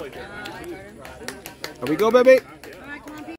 Here we go, baby.